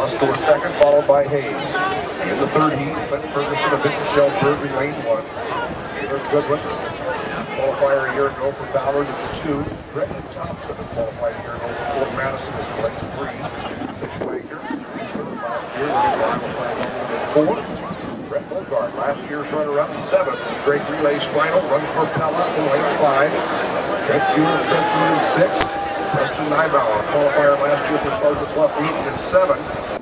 Ross goes second, followed by Hayes. In the third heat, Clinton Ferguson of Michelle Burberry Lane one. Taylor Goodwin, qualifier a year ago for Ballard at the two. Brendan Thompson qualified a year ago for Fort Madison as the lane three. Year, four. Brett Bogart, last year's runner-up, seven. Drake Relays final, runs for Pella in lane five. Trent Bueller, Preston in six. Preston Nybauer, qualifier last year for Sergeant Bluff, eight and seven.